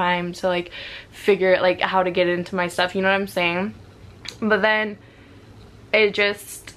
time to like figure like how to get into my stuff, you know what I'm saying? But then it just